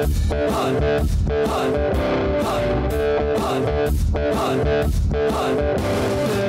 Hunt, hunt, hunt, hunt, hunt, hunt.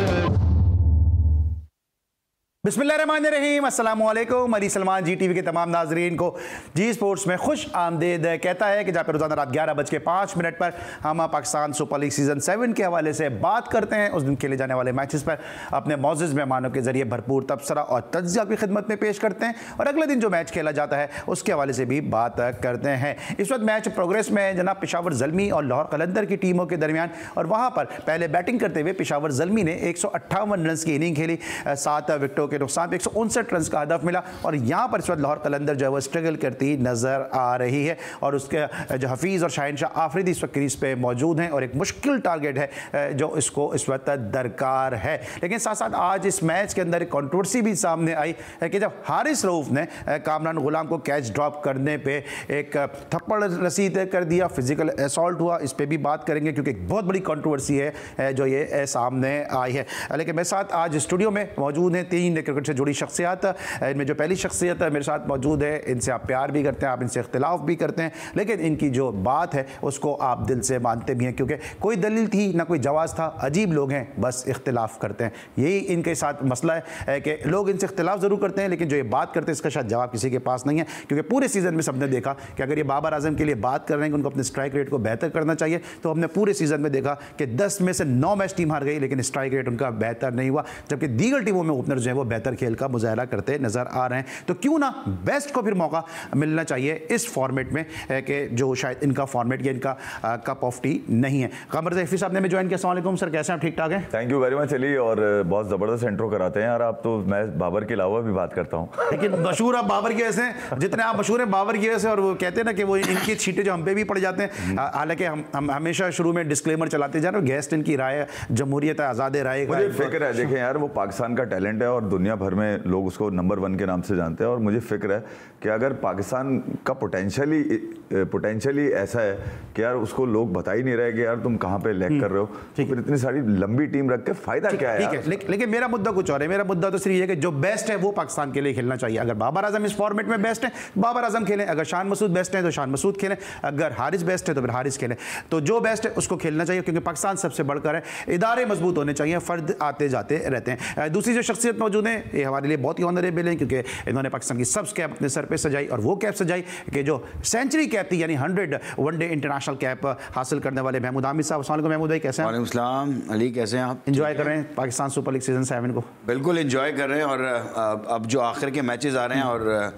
अस्सलाम वालेकुम अली सलमान जी TV के तमाम नाजरीन को जी स्पोर्ट्स में खुश आमदेद कहता है कि जहाँ पर रोज़ाना रात ग्यारह बज के पाँच मिनट पर हम Pakistan super league season seven के हवाले से बात करते हैं। उस दिन खेले जाने वाले मैचेस पर अपने मोजिज़ मेहमानों के ज़रिए भरपूर तबसरा और तजिया की खिदमत में पेश करते हैं और अगले दिन जो मैच खेला जाता है, उसके हवाले से भी बात करते हैं। इस वक्त मैच प्रोग्रेस में जनाब पिशावर जलमी और लाहौर कलंदर की टीमों के दरमियान और वहाँ पर पहले बैटिंग करते हुए पिशावर जलमी ने एक सौ अट्ठावन रन की इनिंग खेली। सात विकटों के नुकसान पर एक सौ उनसठ रन का हदफ मिला और यहाँ पर इस वक्त लाहौर कलंदर जो है वो स्ट्रगल करती नज़र आ रही है और उसके जो हफीज़ और शाहिन शाह आफरीदी इस वक्त क्रीज पे मौजूद हैं और एक मुश्किल टारगेट है जो इसको इस वक्त दरकार है। लेकिन साथ साथ आज इस मैच के अंदर एक कॉन्ट्रोवर्सी भी सामने आई है कि जब हारिस रऊफ ने कामरान गुलाम को कैच ड्रॉप करने पर एक थप्पड़ रसीद कर दिया फ़िज़िकल असॉल्ट हुआ, इस पर भी बात करेंगे क्योंकि एक बहुत बड़ी कॉन्ट्रोवर्सी है जो ये सामने आई है। लेकिन मेरे साथ आज स्टूडियो में मौजूद हैं तीन क्रिकेट से जुड़ी शख्सियात। इनमें जो पहली शख्सियत मेरे साथ मौजूद है, इनसे आप प्यार भी करते हैं, आप इनसे इख्तलाफ भी करते हैं, लेकिन इनकी जो बात है, उसको आप दिल से मानते भी हैं, क्योंकि कोई दलील थी ना कोई जवाज़ था, अजीब लोग हैं, बस इख्तलाफ करते हैं। यही इनके साथ मसला है कि लोग इनसे इख्तलाफ ज़रूर करते हैं, लेकिन जो ये बात करते हैं, इसका शायद जवाब किसी के पास नहीं है, क्योंकि पूरे सीज़न में सबने देखा कि अगर ये बाबर आज़म के लिए बात कर रहे हैं कि उनको अपने स्ट्राइक रेट को बेहतर करना चाहिए तो हमने पूरे सीज़न में देखा कि दस में से नौ मैच टीम हार गई, लेकिन स्ट्राइक रेट उनका बेहतर नहीं हुआ, जबकि दीगर टीमों में ओपनर जो है, वो बेहतर खेल का मुजाहरा करते नज़र आ रहे हैं। तो क्यों ना बेस्ट को फिर मौका मिलना चाहिए इस फॉर्मेट में कि जो शायद इनका फॉर्मेट या इनका कप ऑफ़ टी नहीं है। कमर जैफी साहब ने मैं ज्वाइन किया। अल्लाम सर कैसे आप? ठीक ठाक हैं? Thank you very much Ali और बहुत ज़बरदस्त इंट्रो कराते हैं। यार आप तो मैं बाबर के अलावा भी बात करता हूँ। लेकिन मशहूर आप बाबर की वजह से जितने आप मशहूर हैं बाबर की वजह से और वो कहते हैं ना कि वो इनकी छीटें जो हम पे भी पड़ जाते हैं। हम्म। हालाँकि हम हम हमेशा शुरू में डिस्क्लेमर चलाते जा रहे गेस्ट इनकी राय जमहूरियत आज़ाद राय मुझे फ़िक्र है देखें यार वो पाकिस्तान का टैलेंट है और दुनिया भर में लोग उसको नंबर वन के नाम से जानते हैं और मुझे फ़िक्र है कि अगर पाकिस्तान का पोटेंशियली पोटेंशियली ऐसा है कि यार उसको लोग बता ही नहीं रहे कि यार तुम कहाँ पे लैक कर रहे हो। तो फिर इतनी सारी लंबी टीम रख के फ़ायदा क्या है, है। लेकिन मेरा मुद्दा कुछ और है। मेरा मुद्दा तो सिर्फ़ ये कि जो बेस्ट है वो पाकिस्तान के लिए खेलना चाहिए। अगर बाबर आज़म इस फॉर्मेट में बेस्ट है बाबर आज़म खेलें। अगर शान मसूद बेस्ट है तो शान मसूद खेलें। अगर हारिस बेस्ट है तो फिर हारिस खेलें। तो जो बेस्ट है उसको खेलना चाहिए क्योंकि पाकिस्तान सबसे बढ़कर है। इदारे मज़बूत होने चाहिए फ़र्द आते जाते रहते हैं। दूसरी जो शख्सियत मौजूद है ये हमारे लिए बहुत ही ऑनरेबल है क्योंकि इन्होंने पाकिस्तान की सब कैप अपने सर पे सजाई और वो कैप सजाई कि जो सेंचुरी कैप थी यानी हंड्रेड वनडे इंटरनेशनल कैप हासिल करने वाले महमूद आमिद साहब। असल महमूद भाई कैसे हैं? अली कैसे हैं आप? इंजॉय कर रहे हैं Pakistan super league season seven को? बिल्कुल इंजॉय कर रहे हैं और अब जो आखिर के मैचेस आ रहे हैं और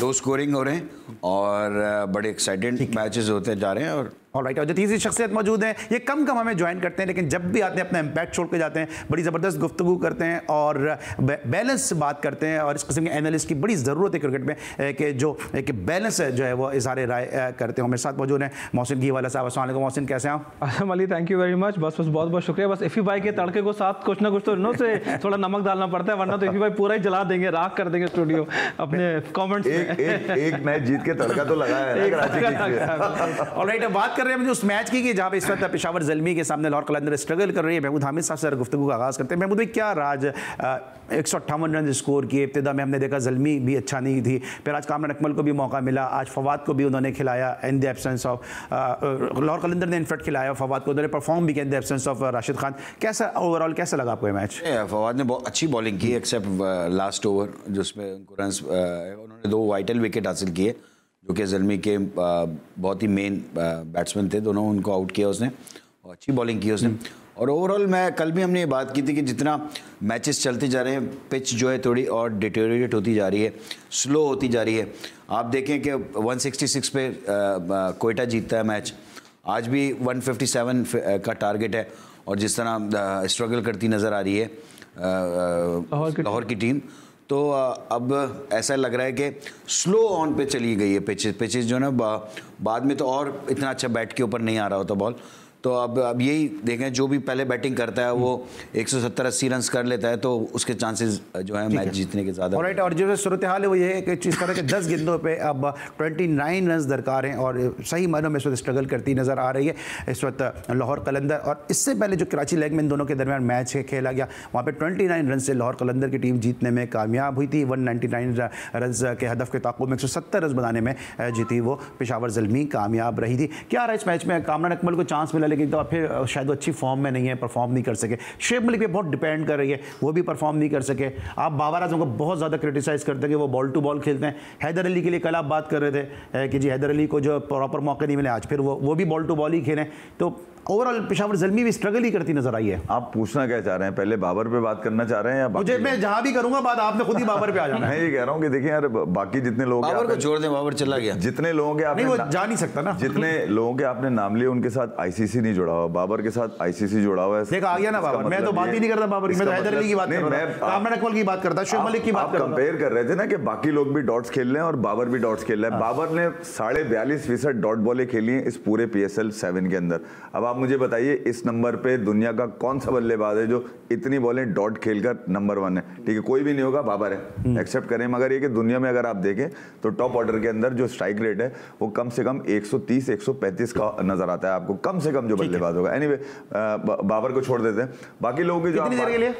लो स्कोरिंग हो रहे हैं और बड़े एक्साइटेड मैचेस होते जा रहे हैं और और राइट और जो तीसरी शख्सियत मौजूद है ये कम कम हमें ज्वाइन करते हैं लेकिन जब भी आते हैं अपना इम्पैक्ट छोड़ के जाते हैं बड़ी ज़बरदस्त गुफ्तु करते हैं और बैलेंस बात करते हैं और इस किस्म के एनालिस्ट की बड़ी ज़रूरत है क्रिकेट में कि जो एक बैलेंस जो है वो इजहार राय करते हैं। मेरे साथ मौजूद हैं मोहसिन घी वाला साहब असल मोहसिन कैसे हैं Aslam Ali thank you very much बस बस बहुत बहुत शुक्रिया। बस इफ़ी भाई के तड़के को साथ कुछ ना कुछ तो नो से थोड़ा नमक डालना पड़ता है वरना तो इफ़ी भाई पूरा ही जला देंगे राख कर देंगे स्टूडियो अपने कॉमेंट्स एक मैच जीत के तड़का तो लगाया है और राइट बात कर रहे हैं उस मैच की जहाँ पे इस वक्त पेशावर जलमी के सामने लाहौर कलंदर स्ट्रगल कर रही है। महमूद हामिद साहब सर गुफ्तु का आगाज़ करते हैं। महमूद भाई, क्या राज एक सौ अट्ठावन रन स्कोर किए, इब्तदा में हमने देखा जलमी भी अच्छा नहीं थी। फिर आज कामरान अकमल को भी मौका मिला। आज फवाद को भी उन्होंने खिलाया in the absence of Lahore Qalandar ने इनफेक्ट खिलाया फवाद को। उन्होंने परफॉर्म भी किया in the absence of Rashid Khan. कैसा ओवरऑल कैसा लगा आपको मैच फवाद ने बहुत अच्छी बॉलिंग की एक्सेप्ट लास्ट ओवर जिसमें उनको रन उन्होंने दो वाइटल विकेट हासिल किए। जो कि जलमी के बहुत ही मेन बैट्समैन थे दोनों उनको आउट किया उसने और अच्छी बॉलिंग की उसने। और ओवरऑल मैं कल भी हमने ये बात की थी कि जितना मैचेस चलते जा रहे हैं पिच जो है थोड़ी और डिटेरिएट होती जा रही है स्लो होती जा रही है। आप देखें कि 166 पे कोयटा जीतता है मैच आज भी 157 का टारगेट है और जिस तरह स्ट्रगल करती नज़र आ रही है लाहौर की टीम। तो अब ऐसा लग रहा है कि स्लो ऑन पे चली गई है पिचेस पिचेस जो ना बाद में तो और इतना अच्छा बैट के ऊपर नहीं आ रहा होता बॉल तो अब अब यही देखें जो भी पहले बैटिंग करता है वो 170 80 रन कर लेता है तो उसके चांसेस जो है मैच जीतने के ज़्यादा राइट और जो सूरत हाल है वो ये है कि चीज़ कर कि दस गेंदों पे अब 29 रन दरकार हैं और सही मानों में इस वक्त स्ट्रगल करती नज़र आ रही है इस वक्त लाहौर कलंदर और इससे पहले जो कराची लेग में इन दोनों के दरमियान मैच खेला गया वहाँ पे 29 रन से लाहौर कलंदर की टीम जीतने में कामयाब हुई थी 199 रन के हदफ के ताकुब में एक सौ सत्तर रन बनाने में जीती वो पिशावर जलमी कामयाब रही थी। क्या रहा इस मैच में? कामरान अकमल को चांस मिला लेकिन तो फिर शायद वो अच्छी फॉर्म में नहीं है परफॉर्म नहीं कर सके। शेब मलिक पे बहुत डिपेंड कर रही है, वो भी परफॉर्म नहीं कर सके। आप बाबर आज़म को बहुत ज़्यादा क्रिटिसाइज़ करते हैं कि वो बॉल टू बॉल खेलते हैं। हैदर अली के लिए कल आप बात कर रहे थे कि जी हैदर अली को जो प्रॉपर मौके नहीं मिले, आज फिर वो वो भी बॉल टू बॉल ही खेलें। तो ओवरऑल पेशावर जलमी भी स्ट्रगल ही करती नज़र आई है। आप पूछना क्या चाह रहे हैं? पहले बाबर पे बात करना चाह रहे हैं या मुझे मैं जहाँ भी करूँगा बात आपने खुद ही बाबर पे आ जाना। मैं ये कह रहा हूँ कि देखिए यार बाकी जितने लोग बाबर को छोड़ दें बाबर चला गया। जितने लोगों के आपने जा नहीं सकता ना। जितने लोगों के आपने नाम लिए उनके साथ आईसीसी नहीं जुड़ा हुआ। बाबर के साथ आईसीसी जुड़ा हुआ है। देखा आ गया ना बाबर। मैं तो बात ही नहीं करता बाबर की मैं हैदर अली की बात कर रहा हूँ अकमल की बात करता शुभ मलिक की बात कर कंपेयर कर रहे थे ना कि बाकी लोग भी डॉट्स खेल रहे हैं और बाबर भी डॉट्स खेल रहे हैं। हाँ। बाबर ने साढ़े बयालीस फ़ीसद डॉट बॉलें खेली हैं इस पूरे पीएसएल सेवन के अंदर। अब आप मुझे बताइए इस नंबर पे दुनिया का कौन सा बल्लेबाज है जो इतनी बॉलें डॉट खेलकर नंबर वन है? ठीक है कोई भी नहीं होगा बाबर है। Except hmm. करें मगर ये कि दुनिया में अगर आप देखें तो टॉप ऑर्डर के अंदर जो स्ट्राइक रेट है वो कम से कम 130 135 का नज़र आता है आपको। कम से कम जो बल्लेबाज होगा। एनी anyway, बाबर को छोड़ देते हैं। बाकी लोगों की जो कितनी देर के लिए?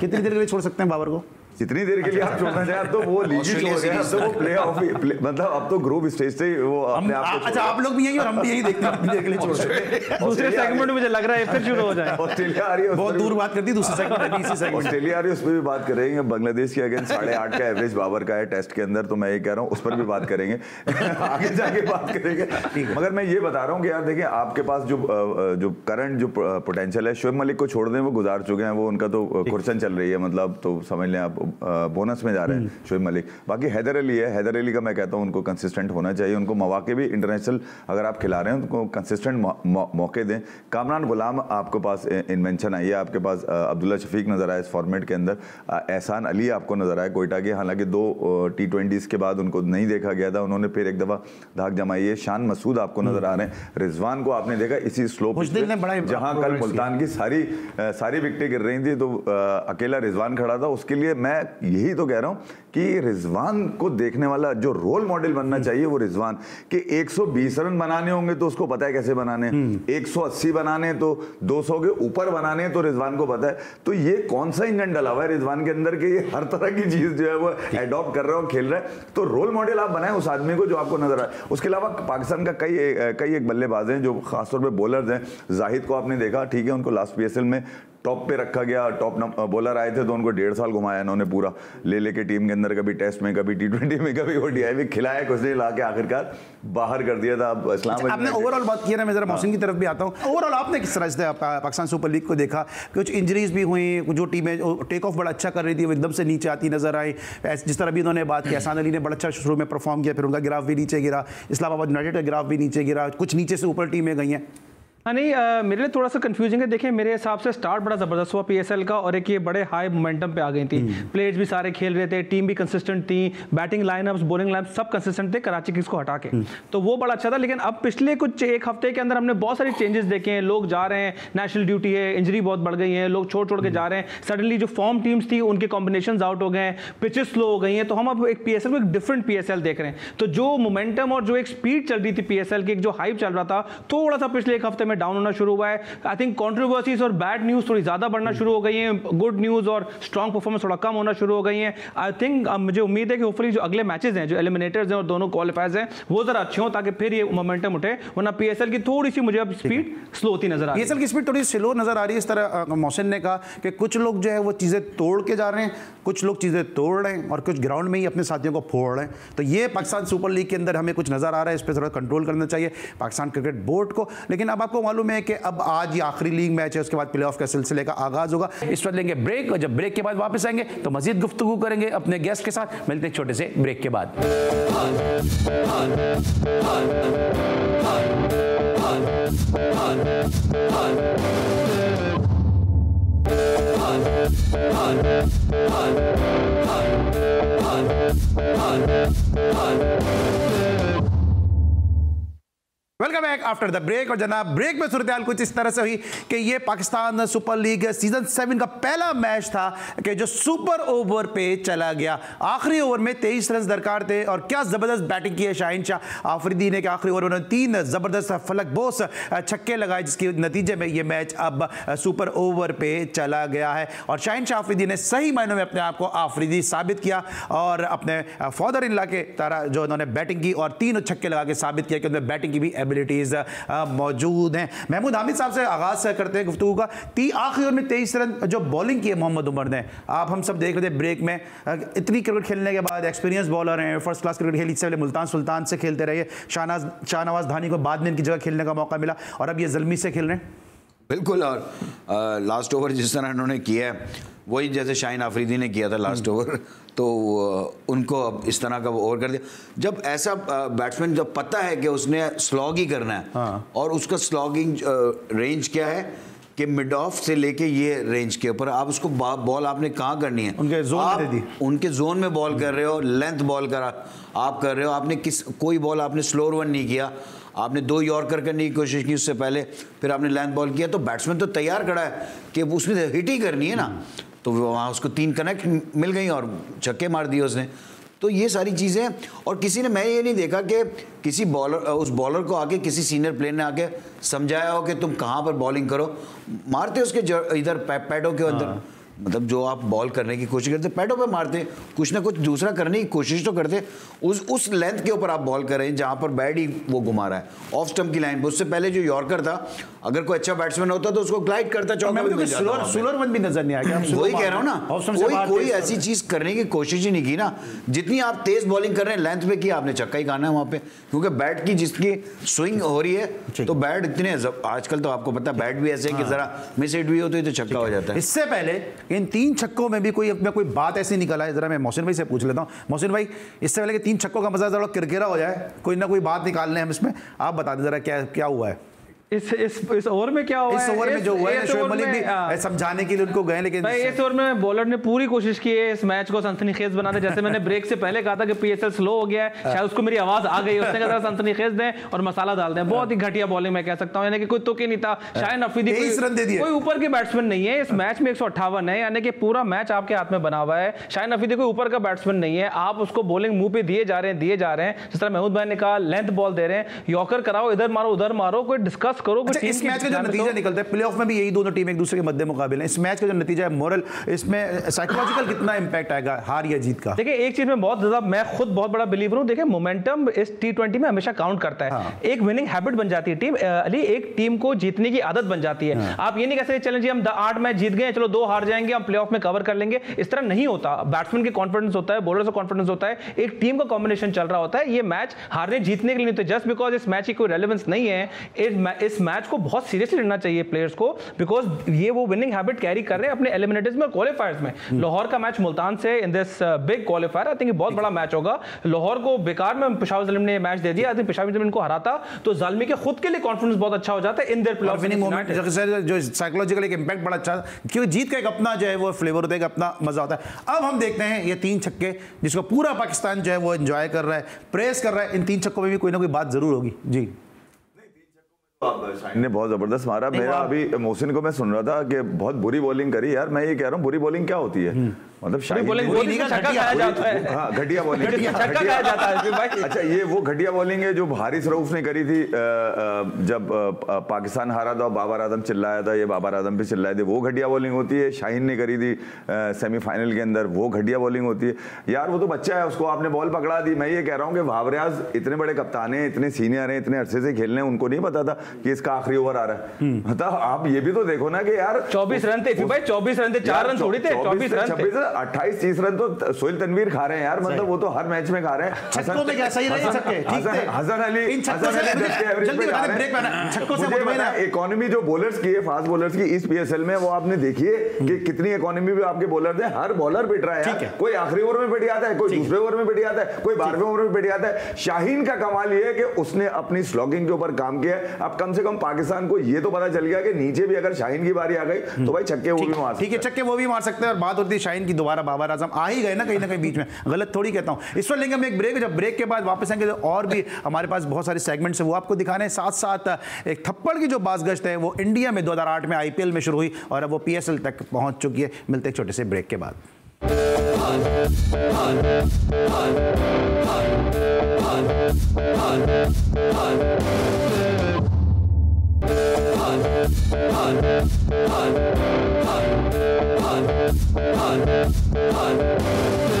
कितनी देर के लिए छोड़ सकते हैं बाबर को? जितनी देर के लिए आप छोड़ना चाहें अब तो वो लीग ही छोड़ गए अब तो वो प्ले ऑफ़ मतलब अब तो ग्रुप स्टेज से वो अपने आप अच्छा आप लोग भी यही और हम भी यही देखते हैं अपनी देर के लिए छोड़ सकते दूसरे सेगमेंट में मुझे लग रहा है फिर शुरू हो जाए ऑस्ट्रेलिया आ रही है बहुत दूर बात करती दूसरे सेगमेंट इसी सेगमेंट ऑस्ट्रेलिया आ रही है उस पर भी बात करेंगे। बांग्लादेश के अगेंस्ट साढ़े आठ का एवरेज बाबर का है टेस्ट के अंदर तो मैं ये कह रहा हूँ उस पर भी बात करेंगे। आगे जाके बात करेंगे। मगर मैं ये बता रहा हूँ कि यार देखिए आपके पास जो जो करंट जो पोटेंशियल है शोएब मलिक को छोड़ दें वो गुजार चुके हैं वो उनका तो कुर्सन चल रही है मतलब तो समझ लें आप बोनस में जा रहे हैं शोएब मलिक। बाकी हैदर अली है हैदर अली का मैं कहता हूँ उनको कंसिस्टेंट होना चाहिए उनको मौके भी इंटरनेशनल अगर आप खिला रहे हैं उनको कंसिस्टेंट मौके दें। कामरान गुलाम आपके पास इन्वेंशन आई है आपके पास अब्दुल्ला शफीक नज़र आए इस फॉर्मेट के अंदर। एहसान अली आपको नज़र आए कोयटा के हालाँकि दो टी ट्वेंटीज़ के बाद उनको नहीं देखा गया था उन्होंने फिर एक दफ़ा धाक जमाई है। शान मसूद आपको नज़र आ रहे हैं। रिजवान को आपने देखा इसी स्लोप जहाँ कल मुल्तान की सारी सारी विकटें गिर रही थी तो अकेला रिजवान खड़ा था। उसके लिए मैं यही तो कह रहा हूँ कि रिजवान को देखने वाला जो रोल मॉडल बनना हम्म। चाहिए वो रिजवान कि 120 रन बनाने होंगे तो उसको पता है कैसे बनाने 180 हम्म। बनाने तो 200 के ऊपर बनाने तो रिजवान को पता है। तो ये कौन सा इंजन डला हुआ है रिजवान के अंदर के ये हर तरह की चीज़ जो है वो एडॉप्ट कर रहा है और खेल रहा है। तो रोल मॉडल आप बनाए उस आदमी को जो आपको नज़र आए। उसके अलावा पाकिस्तान का कई कई एक बल्लेबाज हैं जो खासतौर पर बॉलर्स हैं। जाहिद को आपने देखा ठीक है उनको लास्ट पीएसएल में टॉप पे रखा गया टॉप बॉलर आए थे तो उनको डेढ़ साल घुमाया इन्होंने पूरा ले लेके टीम के अंदर। कभी टेस्ट में कभी टी ट्वेंटी में कभी वो डी में खिलाया कुछ नहीं ला के आखिरकार बाहर कर दिया था अब इस्लाम अच्छा, आपने ओवरऑल बात किया ना मैं जरा मौसम की तरफ़ भी आता हूँ। ओवरऑल आपने किस तरह से पाकिस्तान सुपर लीग को देखा? कुछ इंजरीज भी हुई जो टीमें टेक ऑफ़ बड़ा अच्छा कर रही थी वो एकदम से नीचे आती नज़र आई। जिस तरह भी उन्होंने बात की एहसान अली ने बड़ा अच्छा शुरू में परफॉर्म किया फिर उनका ग्राफ भी नीचे गिरा। इस्लामाबाद यूनाइटेड का ग्राफ भी नीचे गिरा कुछ नीचे से ऊपर टीमें गई हैं हाँ। नहीं आ, मेरे लिए थोड़ा सा कंफ्यूजिंग है। देखिए मेरे हिसाब से स्टार्ट बड़ा ज़बरदस्त हुआ पीएसएल का और एक ये बड़े हाई मोमेंटम पे आ गई थी। Players hmm. भी सारे खेल रहे थे टीम भी कंसिस्टेंट थी बैटिंग लाइनअप्स बॉलिंग लाइन सब कंसिस्टेंट थे कराची किस को हटा के। हम्म। तो वो बड़ा अच्छा था लेकिन अब पिछले कुछ एक हफ़्ते के अंदर हमने बहुत सारी चेंजेस देखे हैं। लोग जा रहे हैं नेशनल ड्यूटी है इंजरी बहुत बढ़ गई है लोग छोड़ छोड़ के जा रहे हैं। सडनली जो फॉर्म टीम्स थी उनके कॉम्बिनेशन आउट हो गए हैं पिचेस स्लो हो गई हैं। तो हम अब एक पीएसएल को एक डिफरेंट पीएसएल देख रहे हैं। तो जो मोमेंटम और जो एक स्पीड चल रही थी पीएसएल की एक जो हाइप चल रहा था थोड़ा सा पिछले एक हफ़्ते में डाउन होना शुरू हुआ है। आई थिंक कॉन्ट्रोवर्सीज और बैड न्यूज़ थोड़ी ज़्यादा बढ़ना शुरू हो गई हैं। गुड न्यूज़ और स्ट्रॉन्ग परफॉर्मेंस थोड़ा कम होना शुरू हो गई हैं। आई थिंक मुझे उम्मीद है कि होपफुली जो अगले मैचेज हैं जो एलिमिनेटर्स हैं और दोनों क्वालिफाइज हैं वो ज़रा अच्छे हों ताकि फिर ये मोमेंटम उठे वरना पी की थोड़ी सी मुझे अब स्पीड स्लो होती नज़र आ रही है। की स्पीड थोड़ी स्लो नज़र आ रही है इस तरह मोहसिन ने कहा कि कुछ लोग जो है वो चीज़ें तोड़ के जा रहे हैं कुछ लोग चीज़ें तोड़ रहे हैं और कुछ ग्राउंड में ही अपने साथियों को फोड़ रहे हैं। तो ये पाकिस्तान सुपर लीग के अंदर हमें कुछ नज़र आ रहा है इस पर थोड़ा कंट्रोल करना चाहिए पाकिस्तान क्रिकेट बोर्ड को। लेकिन अब आपको मालूम है कि अब आज ये आखिरी लीग मैच है, उसके बाद प्ले ऑफ़ का सिलसिले का आगाज़ होगा। इस वक्त लेंगे ब्रेक और जब ब्रेक के बाद वापस आएँगे तो मजीद गुफ्तु करेंगे अपने गेस्ट के साथ। मिलते हैं छोटे से ब्रेक के बाद। Welcome back after the break और जनाब ब्रेक में सूरत कुछ इस तरह से हुई कि ये Pakistan super league season seven का पहला मैच था कि जो सुपर ओवर पे चला गया। आखिरी ओवर में तेईस रन दरकार थे और क्या ज़बरदस्त बैटिंग की है शाहिन शाह। आफरीदी ने आखिरी ओवर में तीन ज़बरदस्त फलक बोस छक्के लगाए, जिसके नतीजे में ये मैच अब सुपर ओवर पे चला गया है। और शाहिन शाह आफरीदी ने सही मायनों में अपने आप को आफरीदी साबित किया और अपने फादर इन ला के तारा जो उन्होंने बैटिंग की और तीन छक्के लगा के साबित किया कि उन्होंने बैटिंग की भी एबिलिटीज़ मौजूद हैं। महमूद हामिद साहब से आगाज़ करते हैं गुफ्तु का। ती आखिर में तेईस रन जो बॉलिंग की है मोहम्मद उमर ने। आप हम सब देख रहे थे ब्रेक में इतनी क्रिकेट खेलने के बाद एक्सपीरियंस बॉलर हैं। फ़र्स्ट क्लास क्रिकेट खेली इससे पहले मुल्तान सुल्तान से खेलते रहे शाहनाज, शाहनवाज धानी को बाद में इनकी जगह खेलने का मौका मिला। और अब ये जलमी से खेल रहे हैं। बिल्कुल और आ, लास्ट ओवर जिस तरह इन्होंने किया है वही जैसे शाहिन आफरीदी ने किया था लास्ट ओवर। तो उनको अब इस तरह का वो ओवर कर दिया जब ऐसा बैट्समैन जब पता है कि उसने स्लॉग ही करना है हाँ। और उसका स्लॉगिंग रेंज क्या है कि मिड ऑफ़ से लेके ये रेंज के ऊपर आप उसको बॉल आपने कहाँ करनी है उनके जोन आप में दी उनके जोन में बॉल कर रहे हो लेंथ बॉल करा आप कर रहे हो आपने किस कोई बॉल आपने स्लो वन नहीं किया आपने दो यॉर्कर करने की कोशिश की उससे पहले, फिर आपने लेंथ बॉल किया तो बैट्समैन तो तैयार खड़ा है कि उसमें हिट ही करनी है ना। तो वहाँ उसको तीन कनेक्ट मिल गई और छक्के मार दिए उसने। तो ये सारी चीज़ें और किसी ने मैं ये नहीं देखा कि किसी बॉलर उस बॉलर को आके किसी सीनियर प्लेयर ने आके समझाया हो कि तुम कहाँ पर बॉलिंग करो। मारते उसके इधर पैडों के अंदर। हाँ। मतलब जो आप बॉल करने की कोशिश करते पैडों पे मारते कुछ ना कुछ दूसरा करने की कोशिश तो करते उस उस लेंथ के ऊपर आप बॉल कर रहे हैं जहाँ पर बैट ही वो घुमा रहा है। ऑफ़ स्टम्प की लाइन पर उससे पहले जो यॉर्कर था अगर कोई अच्छा बैट्समैन होता तो उसको ग्लाइड करता चौका भी नज़र नहीं आया वही कह रहा हूँ ना कोई कोई ऐसी चीज़ करने की कोशिश ही नहीं की ना जितनी आप तेज बॉलिंग कर रहे हैं लेंथ पे की आपने चक्का ही खाना है वहाँ पे। क्योंकि बैट की जिसकी स्विंग हो रही है तो बैट इतने आजकल तो आपको पता है बैट भी ऐसे कि हाँ। जरा मिस हिट भी हो तो चक्का हो। जाता है। इससे पहले इन तीन छक्कों में भी कोई, में कोई बात ऐसी निकला है जरा मैं मोहसिन भाई से पूछ लेता हूँ। मोहसिन भाई, इससे पहले कि तीन छक्कों का मज़ा जरा किरकिरा हो जाए, कोई ना कोई बात निकाल लें हम इसमें। आप बता दें जरा क्या क्या हुआ है। इस इस इस ओवर में क्या हुआ इस ओवर में जो हुआ है शोएब मलिक भी हाँ। समझाने के लिए उनको गए लेकिन भाई इस ओवर में बॉलर ने पूरी कोशिश की है इस मैच को सनसनीखेज बनाने। जैसे मैंने ब्रेक से पहले कहा था कि पीएसएल स्लो हो गया है हाँ। शायद उसको मेरी आवाज़ आ गई उसने कहा सनसनीखेज दें और मसाला डाल दें। बहुत ही घटिया बॉलिंग मैं कह सकता हूँ यानी कि कोई तुक ही नहीं था। हाँ। शायद अफरीदी कोई ऊपर के बैट्समैन नहीं है। इस मैच में एक है यानी कि पूरा मैच आपके हाथ में बना हुआ है। शायद अफरीदी कोई ऊपर का बैट्समैन नहीं है। आप उसको बॉलिंग मुँह पे दिए जा रहे हैं दिए जा रहे हैं। जिस तरह महमूद भाई ने कहा लेंथ बॉल दे रहे हैं। यॉकर कराओ इधर मारो उधर मारो कोई डिस्कस करो अच्छा, मैच का जो नतीजा निकलता है प्लेऑफ में भी यही दोनों टीम एक दूसरे के मध्य मुकाबले हैं। इस मैच का जो नतीजा है मोरल इसमें साइकोलॉजिकल कितना इंपैक्ट आएगा हार या जीत का? देखिए एक चीज़ में बहुत ज़्यादा मैं खुद बहुत बड़ा बिलीवर हूँ। देखिए मोमेंटम इस टी में हमेशा काउंट करता है। हाँ। एक विनिंग हैबिट बन जाती है टीम अली एक टीम को जीतने की आदत बन जाती है। हाँ। आप ये नहीं कह सकते चलें जी हम आठ मैच जीत गए चलो दो हार जाएँगे हम प्ले में कवर कर लेंगे। इस तरह नहीं होता। बैट्समैन की कॉन्फिडेंस होता है बॉलर का कॉन्फिडेंस होता है। एक टीम का कॉम्बिनेशन चल रहा होता है। ये मैच हारने जीतने के लिए नहीं जस्ट बिकॉज़ इस मैच की कोई रेलिवेंस नहीं है इस मैच को बहुत सीरियसली लेना चाहिए प्लेयर्स को बिकॉज़ ये वो विनिंग हैबिट कैरी कर रहे हैं अपने एलिमिनेटर्स में क्वालिफायर्स में। Hmm. लाहौर का मैच मुल्तान से in this big qualifier I think बहुत बड़ा मैच होगा। लाहौर को बेकार में पिशावर जलीम ने मैच दे दिया आई थिंक पिशावर जलीम को हराता तो जालमी के खुद के लिए कॉन्फिडेंस बहुत अच्छा हो जाता है इन देर विनिंग मोमेंट जो साइकोलॉजिकल एक इंपैक्ट बड़ा अच्छा क्योंकि जीत का एक अपना जो है वो फ्लेवर होता है अपना मज़ा होता है। अब हम देखते हैं ये तीन छक्के जिसको पूरा पाकिस्तान जो है वो एंजॉय कर रहा है प्रेस कर रहा है इन तीन छक्कों में भी कोई ना कोई बात ज़रूर होगी। जी। ने बहुत ज़बरदस्त मारा। मेरा अभी मोहसिन को मैं सुन रहा था कि बहुत बुरी बॉलिंग करी। यार मैं ये कह रहा हूँ बुरी बॉलिंग क्या होती है? हम्म। मतलब हाँ, घटिया बॉलिंग अच्छा ये वो घटिया बॉलिंग है जो हारिस रऊफ ने करी थी जब पाकिस्तान हारा था बाबर आज़म चिल्लाया था ये बाबर आज़म पे चिल्लाए थे वो घटिया बॉलिंग होती है। शाहीन ने करी थी सेमीफाइनल के अंदर वो घटिया बॉलिंग होती है। यार वो तो बच्चा है उसको आपने बॉल पकड़ा दी। मैं ये कह रहा हूँ कि भावरियाज इतने बड़े कप्तान हैं इतने सीनियर हैं इतने अरसे से खेलने उनको नहीं पता था कि इसका आखिरी ओवर आ रहा है। हम्म। मतलब आप ये भी तो देखो ना कि यार चौबीस रन थे भाई चौबीस रन थे चार रन थोड़ी थे चौबीस रन छब्बीस अट्ठाईस तीस रन तो सोहेल तनवीर खा रहे हैं यार मतलब वो तो हर मैच में खा रहे हैं। हसन अली इकोनॉमी जो बॉलर्स की है फास्ट बॉलर्स की इस पीएसएल में वो आपने देखिए कि कितनी इकोनॉमी भी आपके बॉलर है। हर बॉलर बैठ रहा है कोई आखिरी ओवर में बैठ आता है कोई दूसरे ओवर में बैठ आता है कोई बारहवें ओवर में बैठ आता है। शाहीन का कमाल ये है कि उसने अपनी स्लॉगिंग के ऊपर काम किया अब कम से कम पाकिस्तान को ये तो पता चल गया कि नीचे भी अगर शाहीन की बारी आ गई तो भाई छक्के वो भी मार ठीक है छक्के वो भी मार सकते हैं और बात होती है शाहीन की दोबारा बाबर आज़म आ ही गए ना कहीं ना कहीं बीच में। गलत थोड़ी कहता हूँ। इस पर लेंगे हम एक ब्रेक जब ब्रेक के बाद वापस आएँगे तो और भी हमारे पास बहुत सारे सेगमेंट्स हैं, वो आपको दिखाने साथ साथ एक थप्पड़ की जो बाजगश्त है, वो इंडिया में 2008 में आईपीएल में शुरू हुई और अब वो पीएसएल तक पहुँच चुकी है। मिलते एक छोटे से ब्रेक के बाद। One. One.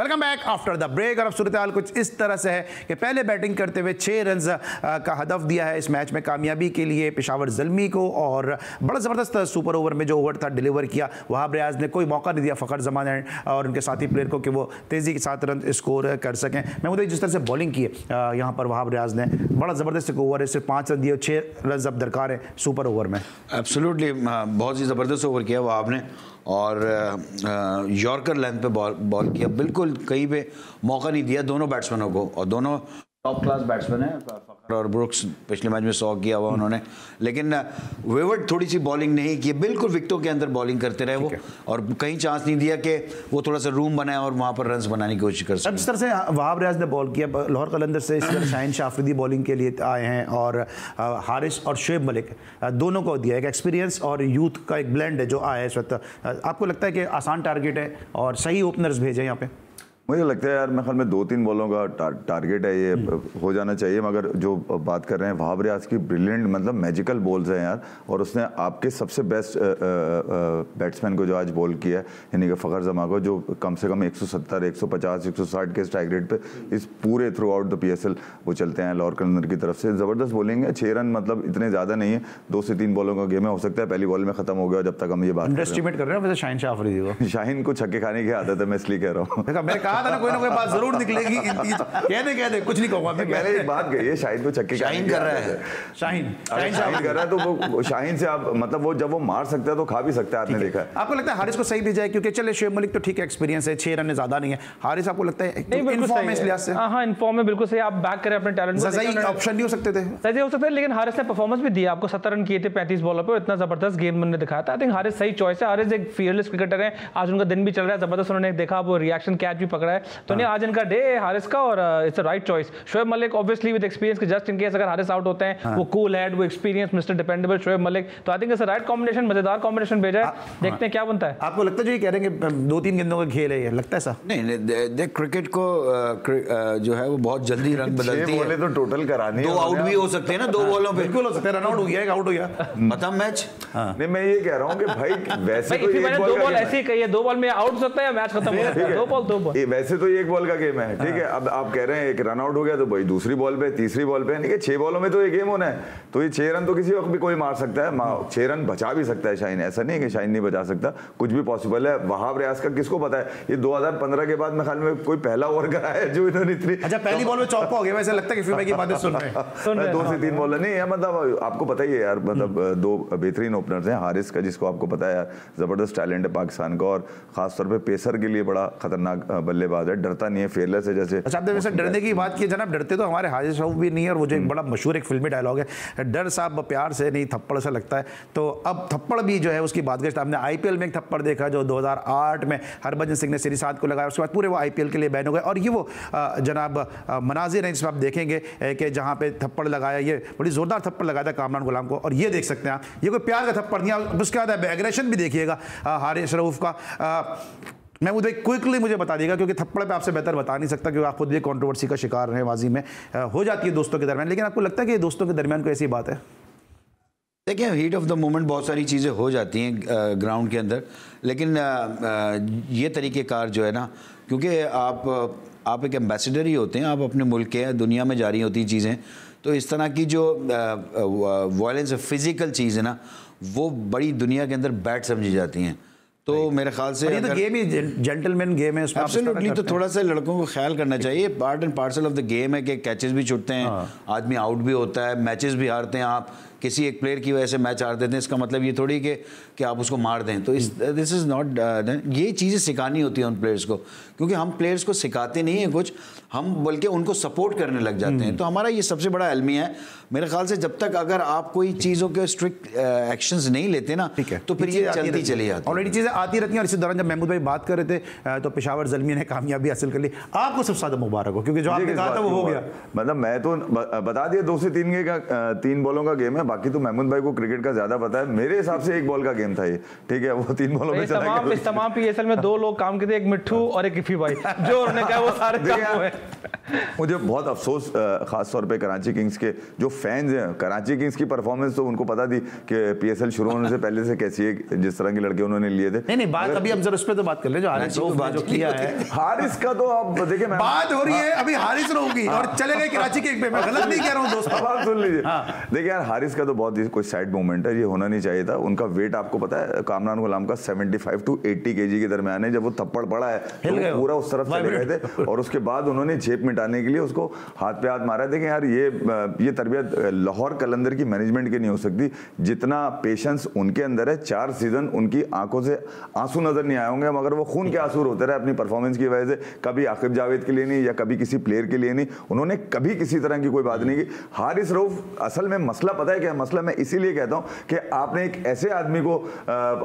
Welcome back after the break और अब सूरत कुछ इस तरह से है कि पहले बैटिंग करते हुए छः रन का हदफ दिया है इस मैच में कामयाबी के लिए पेशावर जलमी को और बड़ा ज़बरदस्त सुपर ओवर में जो ओवर था डिलीवर किया। वहाब रियाज ने कोई मौका नहीं दिया फ़खर जमान और उनके साथी प्लेयर को कि वो तेज़ी के साथ रन स्कोर कर सकें। मैं मुझे जिस तरह से बॉलिंग की है यहाँ पर वहाब रियाज ने बड़ा ज़बरदस्त ओवर है, सिर्फ़ पाँच रन दिए छः रन अब दरकार है सुपर ओवर में। एब्सोल्युटली बहुत ही ज़बरदस्त ओवर किया वहाब ने और यॉर्कर लेंथ पे बॉल बॉल किया। बिल्कुल कहीं पे मौका नहीं दिया दोनों बैट्समैनों को। और दोनों टॉप क्लास बैट्समैन है। और ब्रुक्स पिछले मैच में सौ किया हुआ उन्होंने। लेकिन वेवर्ड थोड़ी सी बॉलिंग नहीं की बिल्कुल विकटों के अंदर बॉलिंग करते रहे वो। और कहीं चांस नहीं दिया कि वो थोड़ा सा रूम बनाए और वहाँ पर रन बनाने की कोशिश कर सके। जिस तरह से वहाब रियाज ने बॉल किया। लाहौर कलंदर से इस तरह शाहिन शाफरीदी बॉलिंग के लिए आए हैं और हारिस और शुएब मलिक दोनों को दिया एक एक्सपीरियंस और यूथ का एक ब्लेंड है जो आया है इस वक्त। आपको लगता है कि आसान टारगेट है और सही ओपनर्स भेजे यहाँ पे? मुझे लगता है यार मैं ख्याल में दो तीन बॉलों का टा, टारगेट है ये हो जाना चाहिए मगर जो बात कर रहे हैं वहाब रियाज की ब्रिलियंट मतलब मैजिकल बॉल्स हैं यार और उसने आपके सबसे बेस्ट बैट्समैन को जो आज बॉल किया है यानी कि फ़खर जमा को जो कम से कम 170 150 160 के स्ट्राइक रेट पे इस पूरे थ्रू आउट द पी वो चलते हैं लॉर कलंदर की तरफ़ से। ज़बरदस्त बॉलिंग है छः रन मतलब इतने ज़्यादा नहीं है दो से तीन बॉलों का गेम है हो सकता है पहली बॉल में ख़त्म हो गया जब तक हम ये बात कर रहे हैं। शाहिन शाह शाहिन को छक्के खाने की आदत है मैं इसलिए कह रहा हूँ। कहा था ना कोई ना कोई बात ज़रूर निकलेगी कहने कहने कुछ नहीं कहूँगा मैंने एक बात कही है शाहिद को छक्के शाहीन कर रहा है। शाहीन शाहीन कर रहा है तो वो शाहीन से आप मतलब वो जब वो मार सकता है तो खा भी सकता है आपने देखा आपको लगता है हारिस को सही भी जाए क्योंकि चले शेब मलिक तो ठीक है एक्सपीरियंस है छह रन ज़्यादा नहीं है। हारिस आपको लगता है इनफॉर्म इस लिहाज से? हाँ, इनफॉर्म में बिल्कुल सही आप बैक करें अपने टैलेंट सही ऑप्शन नहीं हो सकते थे। सही हो सकते थे लेकिन हारिस ने परफॉर्मेंस भी दिया। आपको 70 रन किए थे 35 बॉलों पे इतना ज़बरदस्त गेम उन्होंने दिखाया था। आई थिंक हारिस सही चॉइस है। हारिस एक फियरलेस क्रिकेटर है। आज उनका दिन भी चल रहा है ज़बरदस्त उन्होंने देखा। वो रिएक्शन कैच भी पकड़ा है। तो नहीं हाँ। आज इनका डे हारिस का और it's a right choice Shoaib Malik obviously with experience के जस्ट इन केस अगर हारिस आउट होते हैं हाँ. वो कूल हेड वो experience mister dependable Shoaib Malik. तो I think it's a right combination मज़ेदार कॉम्बिनेशन भेजा है। हाँ। देखते हैं क्या बनता है। आपको लगता है जो ये कह रहे हैं दो तीन गेंदों का खेल है ये लगता है ऐसा? नहीं देख क्रिकेट को जो है वो बहुत जल्दी रन बदलती है। तो टोटल करानी दो आउट भी हो सकते हैं ना दो बॉलों पे। बिल्कुल हो सकते हैं रन आउट हो गया एक आउट हो गया। खत्म मैच नहीं मैं ये कह रहा हूँ कि भाई वैसे तो दो बॉल ऐसे ही। कही है दो बॉल में आउट हो सकता है मैच खत्म हो सकता है। दो बॉल दो बॉल वैसे तो एक बॉल का गेम है ठीक है? अब आप कह रहे हैं एक रन आउट हो गया तो भाई दूसरी बॉल पे तीसरी बॉल पे यानी छह बॉलों में तो ये गेम होना है। तो ये छह रन तो किसी वक्त भी कोई मार सकता है। छह रन बचा भी सकता है शाइन ऐसा नहीं है कि शाइन नहीं बचा सकता। कुछ भी पॉसिबल है। वहाब रियाज का किसको पता है? ये 2015 के बाद में ख्याल में कोई पहला ओवर करा है जो इन्होंने इतनी अच्छा पहली बॉल में चौका हो गया वैसे लगता है कि फिर की बातें सुन रहे हैं। दो से तीन बॉल नहीं है मतलब आपको पता ही है यार मतलब हम्म। दो बेहतरीन ओपनर्स हैं। हारिस का जिसको आपको पता है यार ज़बरदस्त टैलेंट है पाकिस्तान का और खासतौर पर पेसर के लिए बड़ा खतरनाक बल्लेबाज है डरता नहीं है फेयरलेस है जैसे। अच्छा आपने वैसे डरने की बात की जनाब डरते तो हमारे हाजिर साहब भी नहीं है और वो जो एक बड़ा मशहूर एक फिल्मी डायलॉग है डर साहब प्यार से नहीं थप्पड़ से लगता है। तो अब थप्पड़ भी जो है उसकी बात करते हमने आई में एक थप्पड़ देखा जो 2008 में हरभजन सिंह ने श्री सात को लगाया उसके बाद पूरे वो आई के लिए बैन हो गए। और ये वो जनाब मनाजिर हैं जिसमें आप देखेंगे कि जहाँ पे थप्पड़ लगाया ये बड़ी ज़ोरदार थप्पड़ लगाया था कामरान गुलाम को। और ये देख सकते हैं आप ये कोई प्यार का थप्पड़ नहीं उसके बाद एग्रेशन भी देखिएगा हारिस रऊफ़ का। मैं मुझे क्विकली मुझे बता देगा, क्योंकि थप्पड़ पे आपसे बेहतर बता नहीं सकता, क्योंकि आप खुद भी कंट्रोवर्सी का शिकार रहे वाजी में। हो जाती है दोस्तों के दरमियान, लेकिन आपको लगता है कि दोस्तों के दरमियान कोई ऐसी बात है? देखिए हीट ऑफ़ द मोमेंट बहुत सारी चीज़ें हो जाती हैं ग्राउंड के अंदर। लेकिन ये तरीक़ेकार जो है ना, क्योंकि आप आप एक एम्बेसडर ही होते हैं, आप अपने मुल्क के, दुनिया में जारी होती चीज़ें तो इस तरह की जो वायलेंस फ़िज़िकल चीज़ है ना, वो बड़ी दुनिया के अंदर बैड समझी जाती हैं। तो मेरे ख्याल से ये तो गेम ही जेंटलमैन गेम है उसमें एब्सोल्युटली तो थोड़ा सा लड़कों को ख्याल करना चाहिए। Part and parcel of the game है कि कैचेस भी छुटते हैं हाँ। आदमी आउट भी होता है मैचेस भी हारते हैं आप। किसी एक प्लेयर की वजह से मैच हार देते हैं इसका मतलब ये थोड़ी कि कि आप उसको मार दें। तो इस दिस इज़ नॉट ये चीज़ें सिखानी होती हैं उन प्लेयर्स को क्योंकि हम प्लेयर्स को सिखाते नहीं हैं कुछ हम बल्कि उनको सपोर्ट करने लग जाते हैं। तो हमारा ये सबसे बड़ा अलमिया है। मेरे ख्याल से जब तक अगर आप कोई चीज़ों के स्ट्रिक्ट एक्शंस नहीं लेते ना ठीक है। तो फिर ये चलती चली जाती है। ऑलरेडी चीज़ें आती रहती हैं और इसी दौरान जब महमूद भाई बात कर रहे थे तो पेशावर जलमी ने कामयाबी हासिल कर ली। आपको सबसे ज़्यादा मुबारक हो क्योंकि जो आपने कहा था वो हो गया। मतलब मैं तो बता दिया दो से तीन के का तीन बॉलों का गेम है बाकी तो महमूद भाई को क्रिकेट का ज़्यादा पता है। मेरे हिसाब से एक बॉल का गेम था ये। ठीक है वो तीन बॉलों में चला तमाम गया इस तमाम पीएसएल में दो लोग काम करते एक मिट्ठू और एक इफी भाई जो उन्होंने कहा वो सारे काम हुए। मुझे बहुत अफसोस खास तौर पे कराची किंग्स के जो फैंस हैं। कराची किंग्स की परफॉर्मेंस तो उनको पता थी कि पीएसएल शुरू होने से पहले से कैसी है जिस तरह के लड़के उन्होंने लिए थे। नहीं नहीं बात अभी हम जरा उस पर तो बात कर ले जो हारिस ने बात जो किया है। हारिस का तो आप देखिए मैं बात हो रही है अभी हारिस की और चले गए कराची के पे। मैं गलत नहीं कह रहा हूँ दोस्तों। आप सुन लीजिए। हाँ। देखिए यार हारिस का तो बहुत ही कोई सैड मोमेंट है ये होना नहीं चाहिए था। उनका वेट आपको पता है कामरान गुलाम का 75 टू 80 केजी के दरमियान है। जब वो थप्पड़ पड़ा है तो वो। पूरा उस तरफ़ चले गए थे और उसके बाद उन्होंने झेप मिटाने के लिए उसको हाथ पे हाथ मारा। देखिए यार ये ये तरबियत लाहौर कलंदर की मैनेजमेंट की नहीं हो सकती। जितना पेशेंस उनके अंदर है चार सीज़न उनकी आँखों से आँसू नज़र नहीं आए होंगे। मगर वो खून के आँसू होते रहे अपनी परफॉर्मेंस की वजह से। कभी आकिब जावेद के लिए नहीं या कभी किसी प्लेयर के लिए नहीं। उन्होंने कभी किसी तरह की कोई बात नहीं की। हारिस रऊफ असल में मसला पता है क्या है? मसला मैं इसीलिए कहता हूँ कि आपने एक ऐसे आदमी को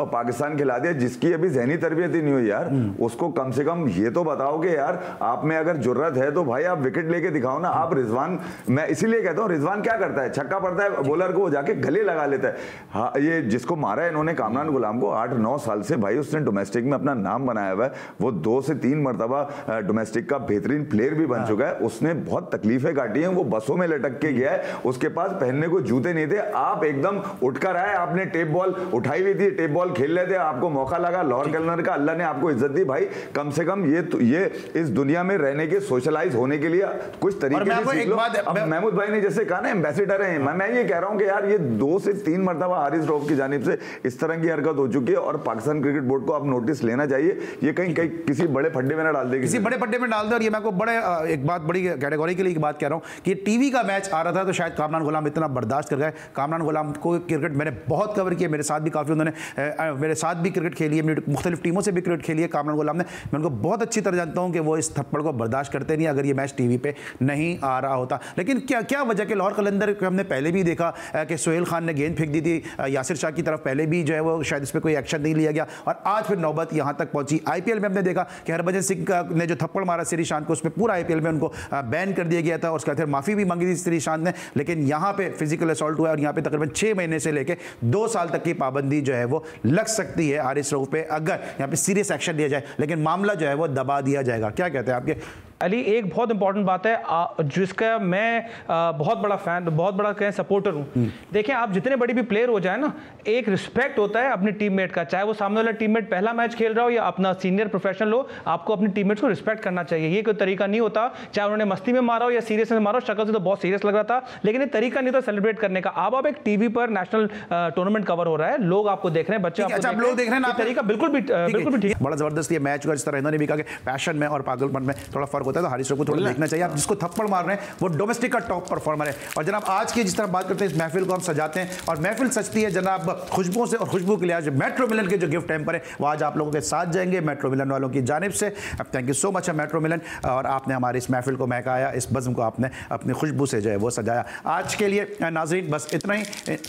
पाकिस्तान खिला दिया जिसकी अभी जहनी तरबियत ही नहीं हुई यार। उसको कम से कम ये तो बताओ कि यार आप में अगर ज़रूरत है तो भाई आप विकेट लेके दिखाओ ना। आप रिजवान मैं इसीलिए कहता हूँ रिजवान क्या करता है? छक्का पड़ता है बॉलर को वो जाके गले लगा लेता है। हाँ ये जिसको मारा है इन्होंने कामरान गुलाम को आठ नौ साल से भाई उसने डोमेस्टिक में अपना नाम बनाया हुआ है। वो दो से तीन मरतबा डोमेस्टिक का बेहतरीन प्लेयर भी बन चुका है। उसने बहुत तकलीफें काटी हैं वो बसों में लटक के गया है। उसके पास पहनने को जूते नहीं थे आप एकदम उठकर आए आपने टेप बॉल उठाई हुई थी टेप बॉल खेल रहे थे आपको मौका लगा लाहौर कलनर का अल्लाह ने आपको इज़्ज़त दी भाई कम से कम ये तो- ये इस दुनिया में रहने के सोशलाइज होने के लिए कुछ तरीके से महमूद भाई ने जैसे कहा ना एम्बेसिडर है मैं मैं ये कह रहा हूँ कि यार ये दो से तीन मरतबा हारिस रऊफ की जानिब से इस तरह की हरकत हो चुकी है और पाकिस्तान क्रिकेट बोर्ड को आप नोटिस लेना चाहिए। ये कहीं कहीं किसी बड़े फड्डे में ना डाल दे किसी बड़े पट्टे में डाल दे और ये मैं आपको बड़े एक बात बड़ी कैटेगरी के लिए बात कह रहा हूँ कि टीवी का मैच आ रहा था तो शायद कामरान गुलाम इतना बर्दाश्त कर गए कामरान गुलाम को क्रिकेट मैंने बहुत कवर किया, मेरे साथ भी काफ़ी उन्होंने मेरे साथ भी क्रिकेट खेली है मुख्तलिफ़ टीमों से भी क्रिकेट खेली है, कामरान गुलाम ने। मैं उनको बहुत अच्छी तरह जानता हूँ कि वो इस थप्पड़ को बर्दाश्त करते नहीं अगर ये मैच टीवी पे नहीं आ रहा होता। लेकिन क्या क्या वजह कि लाहौर कलंदर हमने पहले भी देखा कि सोहेल खान ने गेंद फेंक दी थी यासिर शाह की तरफ़ पहले भी जो है वो शायद इस पर कोई एक्शन नहीं लिया गया। और आज फिर नौबत यहाँ तक पहुँची। आईपीएल में हमने देखा कि हरभजन सिंह ने जो थप्पड़ मारा श्रीशांत को, उसमें पूरा आईपीएल में उनको बैन कर दिया गया था, और उसके बाद फिर माफ़ी भी मांगी थी श्रीशांत ने। लेकिन यहाँ पे फ़िज़िकल असॉल्ट हुआ और यहाँ पे तकरीबन छः महीने से लेकर दो साल तक की पाबंदी जो है वो लग सकती है आर रऊफ पे, अगर यहाँ पे सीरियस एक्शन लिया जाए, लेकिन मामला जो है वो दबा दिया जाएगा। क्या कहते हैं आपके? अली एक बहुत इंपॉर्टेंट बात है आ, जिसका मैं आ, बहुत बड़ा फ़ैन बहुत बड़ा कहें सपोर्टर हूँ। देखें आप जितने बड़ी भी प्लेयर हो जाए ना एक रिस्पेक्ट होता है अपने टीममेट का चाहे वो सामने वाला टीममेट पहला मैच खेल रहा हो या अपना सीनियर प्रोफेशनल हो आपको अपने टीममेट्स को रिस्पेक्ट करना चाहिए। ये कोई तरीका नहीं होता चाहे उन्होंने मस्ती में मारा हो या सीरियस में मारा हो शक्ल से तो बहुत सीरियस लग रहा था लेकिन ये तरीका नहीं था सेलिब्रेट करने का। अब आप एक टीवी पर नेशनल टूर्नामेंट कवर हो रहा है लोग आपको देख रहे हैं बच्चे आपको अच्छा आप लोग देख रहे हैं तरीका बिल्कुल भी है। बिल्कुल भी ठीक है। बड़ा ज़बरदस्त ये मैच हुआ जिस तरह इन्होंने भी कहा कि पैशन में और पागलपन में थोड़ा फ़र्क होता है तो हारिस को थोड़ा देखना चाहिए। आप जिसको थप्पड़ मार रहे हैं वो डोमेस्टिक का टॉप परफॉर्मर है। और जनाब आज की जिस तरह बात करते हैं इस महफिल को हम सजाते हैं और महफिल सजती है जनाब खुशबुओं से और खुशबू के लिए आज मेट्रो मिलन के जो गिफ्ट टैम्पर है वो आज आप लोगों के साथ जाएँगे मेट्रो मिलन वालों की जानब से। अब थैंक यू सो मच है मेट्रो मिलन और आपने हमारे इस महफिल को महकाया इस बज़म को आपने अपनी खुशबू से जो है वो सजाया। आज के लिए नाजरीन बस इतना ही।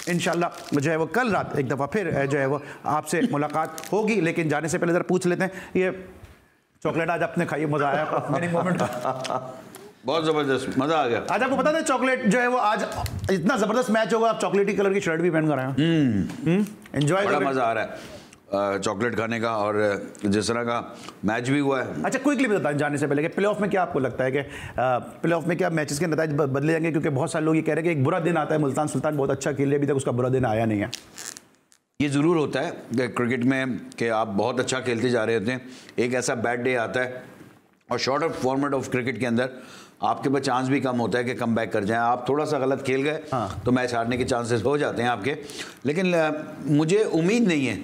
इन जो है वो कल रात एक दफ़ा फिर जो है वो आपसे मुलाकात होगी। लेकिन जाने से पहले ज़रा पूछ लेते हैं। ये चॉकलेट आज आपने खाई मज़ा आया। मोमेंट बहुत ज़बरदस्त मज़ा आ गया। आज आपको पता था चॉकलेट जो है वो आज इतना ज़बरदस्त मैच होगा आप चॉकलेटी कलर की शर्ट भी पहन कर आए हैं। एंजॉय बड़ा मज़ा आ रहा है चॉकलेट खाने का और जिस तरह का मैच भी हुआ है। अच्छा क्विकली बताएँ जाने से पहले कि प्ले ऑफ़ में क्या आपको लगता है कि प्ले ऑफ़ में क्या मैचेस के नतज बदले जाएँगे? क्योंकि बहुत सारे लोग ये कह रहे हैं कि एक बुरा दिन आता है मुल्तान सुल्तान बहुत अच्छा खेल रही है अभी तक उसका बुरा दिन आया नहीं है। ये ज़रूर होता है क्रिकेट में कि आप बहुत अच्छा खेलते जा रहे होते हैं। एक ऐसा बैड डे आता है और short of format of cricket के अंदर आपके पास चांस भी कम होता है कि कम बैक कर जाएँ। आप थोड़ा सा गलत खेल गए हाँ। तो मैच हारने के चांसेस हो जाते हैं आपके। लेकिन मुझे उम्मीद नहीं है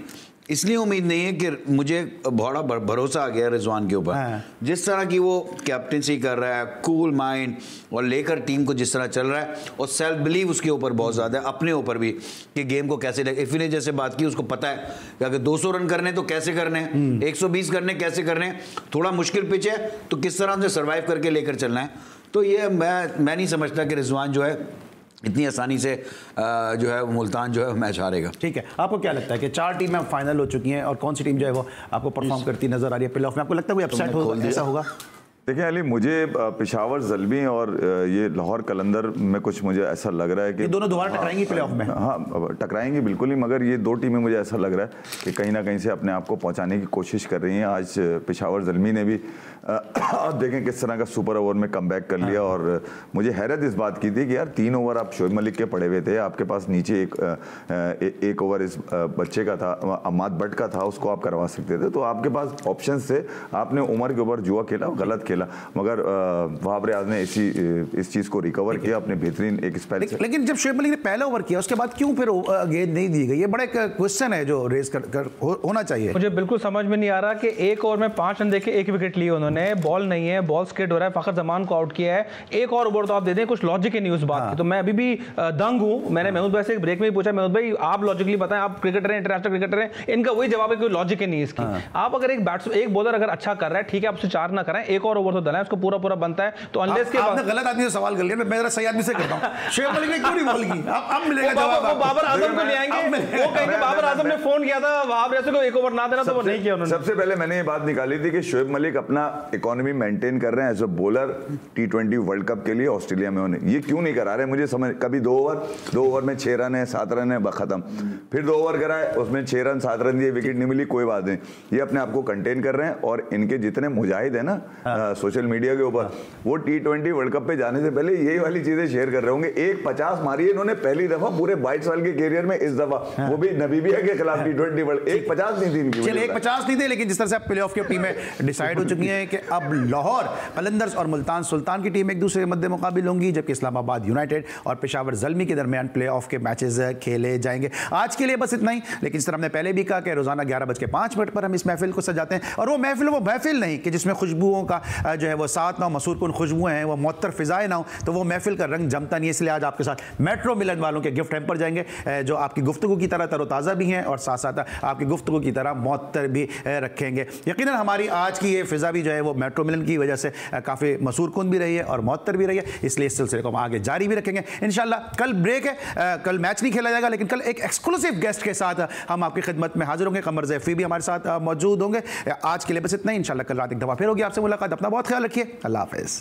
इसलिए उम्मीद नहीं है कि मुझे बड़ा भर- भरोसा आ गया रिजवान के ऊपर। हाँ। जिस तरह की वो कैप्टनसी कर रहा है कूल माइंड और लेकर टीम को जिस तरह चल रहा है और सेल्फ बिलीव उसके ऊपर बहुत ज़्यादा है अपने ऊपर भी कि गेम को कैसे इफ़ी ने जैसे बात की उसको पता है कि अगर 200 रन करने तो कैसे करने हैं? 120 करने कैसे करने हैं? थोड़ा मुश्किल पिच है तो किस तरह से सर्वाइव करके लेकर चलना है? तो ये मैं मैं नहीं समझता कि रिजवान जो है इतनी आसानी से जो है मुल्तान जो है मैच हारेगा। ठीक है आपको क्या लगता है कि चार टीमें फाइनल हो चुकी हैं और कौन सी टीम जो है वो आपको परफॉर्म करती नज़र आ रही है? प्ले ऑफ़ में आपको लगता है कोई अपसेट होगा खोल हो ऐसा होगा? देखिए अली मुझे पिशावर जलमी और ये लाहौर कलंदर में कुछ मुझे ऐसा लग रहा है कि ये दोनों दोबारा टकराएँगी प्ले ऑफ़ में? हाँ टकराएँगी बिल्कुल ही मगर ये दो टीमें मुझे ऐसा लग रहा है कि कहीं ना कहीं से अपने आप को पहुँचाने की कोशिश कर रही हैं। आज पिशावर जलमी ने भी आप देखें किस तरह का सुपर ओवर में कम कर लिया हाँ। और मुझे हैरत इस बात की थी कि यार तीन ओवर आप शोएब मलिक के पड़े हुए थे आपके पास नीचे एक ए- एक ओवर इस बच्चे का था अमाद भट्ट का था उसको आप करवा सकते थे। तो आपके पास ऑप्शन थे आपने उमर के ऊपर जुआ खेला गलत खेला। मगर अ, वहाब रियाज ने इसी इस चीज़ को रिकवर किया अपने बेहतरीन एक स्पेल लेकिन लेकिन जब शुएब मलिक ने पहला ओवर किया उसके बाद क्यों फिर गेंद नहीं दी गई? ये बड़ा एक क्वेश्चन है जो रेस कर, कर हो, होना चाहिए। मुझे बिल्कुल समझ में नहीं आ रहा कि एक ओवर में पाँच रन देके एक विकेट लिए उन्होंने। बॉल नहीं है बॉल स्केट हो रहा है फखर जमान को आउट किया है। एक और ओवर तो आप दे दें कुछ लॉजिक ही नहीं उस बात की। तो मैं अभी भी दंग हूँ। मैंने महमूद भाई से एक ब्रेक में ही पूछा महमूद भाई आप लॉजिकली बताएँ आप क्रिकेटर हैं इंटरनेशनल क्रिकेटर हैं इनका वही जवाब है कोई लॉजिक ही नहीं है। इसकी आप अगर एक बैट्समैन एक बॉलर अगर अच्छा कर रहा है ठीक है आप उससे चार ना कराएँ एक और ओवर तो डलाएँ उसको पूरा पूरा बनता है। तो अनलेस के आपने बाद गलत आदमी से सवाल कर लिया मैं मेरा सही आदमी से करता हूँ। शुएब मलिक ने क्यों नहीं बॉल? की अब अब मिलेगा जवाब वो आपको। बाबर आज़म को ले आएँगे। वो कहेंगे बाबर आज़म ने फ़ोन किया था वहाब रियाज को एक ओवर ना देना तो वो नहीं किया उन्होंने। सबसे पहले मैंने ये बात निकाली थी कि शोएब मलिक अपना इकोनॉमी मेंटेन कर रहे हैं as a bowler T twenty world cup के लिए ऑस्ट्रेलिया में उन्हें ये क्यों नहीं करा रहे? मुझे समझ कभी दो ओवर दो ओवर में छह रन है सात रन है खत्म। फिर दो ओवर कराए उसमें छह रन सात रन दिए विकेट नहीं मिली कोई बात नहीं। ये अपने आप को कंटेन कर रहे हैं और इनके जितने मुजाहिद है ना सोशल मीडिया के ऊपर वो टी ट्वेंटी वर्ल्ड कप पे जाने से पहले यही वाली चीज़ें शेयर कर रहे होंगे। एक पचास मारी है इन्होंने पहली दफ़ा पूरे बाईस साल के कैरियर में इस दफ़ा। वो भी नबीबिया के खिलाफ टी ट्वेंटी वर्ल्ड एक पचास नहीं थी इनकी चलिए एक पचास नहीं थे लेकिन जिस तरह से अब प्ले ऑफ़ की टीमें डिसाइड हो चुकी हैं कि अब लाहौर कलंदर्स और मुल्तान सुल्तान की टीम एक दूसरे के मद्दे मुकाबिल होंगी जबकि इस्लामाबाद यूनाइटेड और पेशावर जलमी के दरमियान प्ले ऑफ़ के मैचेस खेले जाएँगे। आज के लिए बस इतना ही लेकिन जिस तरह हमने पहले भी कहा कि रोज़ाना ग्यारह बज के पाँच मिनट पर हम इस महफिल को सजाते हैं और वो महफिल वो महफिल नहीं कि जिसमें खुशबुओं का जो है वो साथ ना हो मसूर कन खुशबुएँ हैं, वो मअतर फिजाएँ ना हो तो वो महफिल का रंग जमता नहीं इसलिए आज आपके साथ मेट्रो मिलन वालों के गिफ्ट हैम्पर जाएँगे जो आपकी गुफ्तु की तरह तरोताज़ा भी हैं और साथ साथ आपकी गुफ्तु की तरह मअतर भी रखेंगे। यकीन हमारी आज की ये फिज़ा भी जो है वो मेट्रो मिलन की वजह से काफ़ी मसूर कन भी रही है और मअतर भी रही है, इसलिए इस सिलसिले को हम आगे जारी भी रखेंगे। इन कल ब्रेक है कल मैच नहीं खेला जाएगा, लेकिन कल एक एक्सक्लूसिव गेस्ट के साथ हम आपकी खिदमत में हाजिर होंगे। कमर जैफी भी हमारे साथ मौजूद होंगे। आज के लिए बस इतना ही, इंशाल्लाह कल रात एक दफ़ा फिर होगी आपसे मुलाकात। अपना बहुत ख्याल रखिए। अल्लाह हाफिज़।